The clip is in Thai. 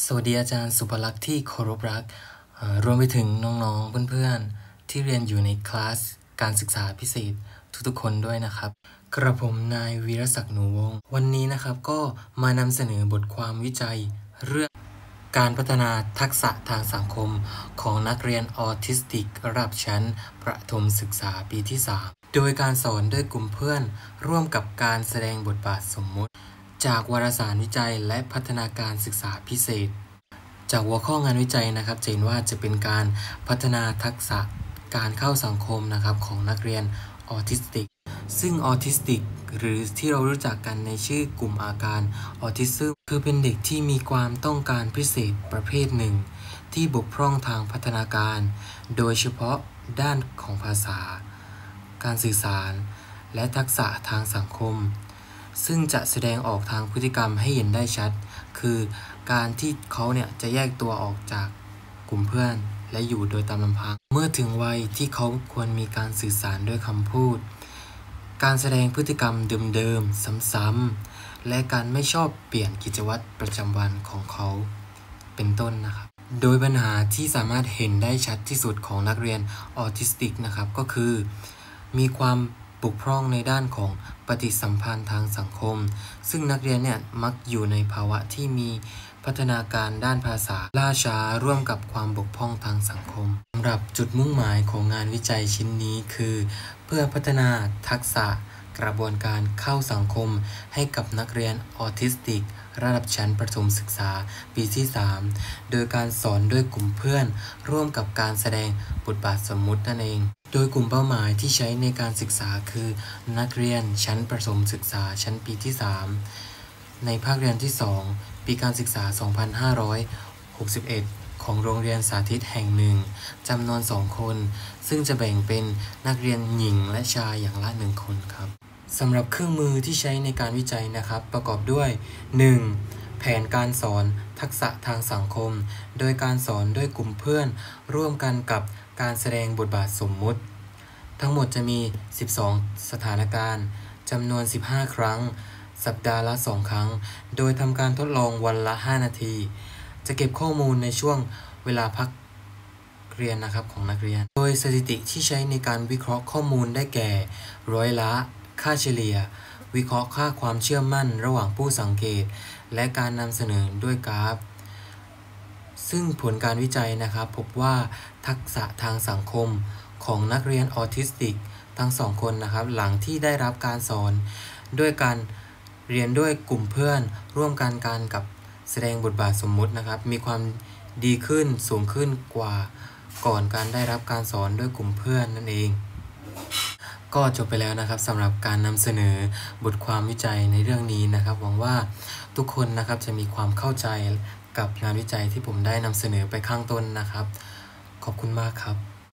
สวัสดีอาจารย์สุภลักษณ์ที่เคารพรัก รวมไปถึงน้องๆ เพื่อนๆ ที่เรียนอยู่ในคลาสการศึกษาพิเศษทุกๆ คนด้วยนะครับ กระผมนายวีรศักดิ์หนูวงศ์วันนี้นะครับก็มานำเสนอบทความวิจัยเรื่องการพัฒนาทักษะทางสังคมของนักเรียนออทิสติกระดับชั้น ประถมศึกษาปีที่ 3 โดยการสอนด้วยกลุ่มเพื่อนร่วมกับการแสดงบทบาทสมมุติ จากวารสารวิจัยและพัฒนาการศึกษาพิเศษ จากหัวข้องานวิจัยนะครับจะเห็นว่าจะเป็นการพัฒนาทักษะการเข้าสังคมนะครับของนักเรียนออทิสติก ซึ่งออทิสติก หรือที่เรารู้จักกันในชื่อกลุ่มอาการออทิซึมคือเป็นเด็กที่มีความต้องการพิเศษประเภทหนึ่ง ที่บกพร่องทางพัฒนาการ โดยเฉพาะด้านของภาษา การสื่อสาร และทักษะทางสังคม ซึ่งจะแสดงออกทางพฤติกรรมให้เห็นได้ชัด คือการที่เขาเนี่ยจะแยกตัวออกจากกลุ่มเพื่อน และอยู่โดยตามลำพัง เมื่อถึงวัยที่เขาควรมีการสื่อสารด้วยคำพูด การแสดงพฤติกรรมเดิมๆ ซ้ำๆ และการไม่ชอบเปลี่ยนกิจวัตรประจำวันของเขา เป็นต้นนะครับ โดยปัญหาที่สามารถเห็นได้ชัดที่สุดของนักเรียนออทิสติกนะครับ ก็คือ มีความ บกพร่องในด้านของปฏิสัมพันธ์ทางสังคม ซึ่งนักเรียนเนี่ยมักอยู่ในภาวะที่มีพัฒนาการด้านภาษาล่าช้าร่วมกับความบกพร่องทางสังคมสำหรับจุดมุ่งหมายของงานวิจัยชิ้นนี้คือ เพื่อพัฒนาทักษะกระบวนการเข้าสังคม ให้กับนักเรียนออทิสติก ระดับชั้นประถมศึกษาปีที่ 3 โดยการสอนด้วยกลุ่มเพื่อน ร่วมกับการแสดงบทบาทสมมุตินั่นเอง โดยกลุ่มเป้าหมายที่ใช้ในการศึกษาคือ นักเรียนชั้นประถมศึกษาชั้นปีที่ 3 ในภาคเรียนที่ 2 ปีการศึกษา 2561 ของโรงเรียนสาธิตแห่งหนึ่งจำนวน 2 คน ซึ่งจะแบ่งเป็นนักเรียนหญิงและชายอย่างละ 1 คนครับสำหรับเครื่องมือที่ใช้ในการวิจัยนะครับ ประกอบด้วย 1. แผนการสอนทักษะทางสังคม โดยการสอนด้วยกลุ่มเพื่อน ร่วมกันกับการแสดงบทบาทสมมุติ ทั้งหมดจะมี 12 สถานการณ์จำนวน 15 ครั้ง สัปดาห์ละ 2 ครั้ง โดยทำการทดลองวันละ 5 นาที จะเก็บข้อมูลในช่วงเวลาพักเรียนนะครับของนักเรียน โดยสถิติที่ใช้ในการวิเคราะห์ข้อมูลได้แก่ ร้อยละ ค่าเฉลี่ย วิเคราะห์ค่าความเชื่อมั่นระหว่างผู้สังเกต และการนำเสนอด้วยกราฟ ซึ่งผลการวิจัยนะครับ พบว่าทักษะทางสังคมของนักเรียนออทิสติก ทั้งสองคนนะครับ หลังที่ได้รับการสอนด้วยการเรียนด้วยกลุ่มเพื่อน ร่วมกันการกับแสดงบทบาทสมมุตินะครับ มีความดีขึ้นสูงขึ้นกว่าก่อนการได้รับการสอนด้วยกลุ่มเพื่อนนั่นเอง ก็จบไปแล้วนะครับสำหรับการนำเสนอบทความวิจัยในเรื่องนี้นะครับ หวังว่าทุกคนนะครับจะมีความเข้าใจกับงานวิจัยที่ผมได้นำเสนอไปข้างต้นนะครับ ขอบคุณมากครับ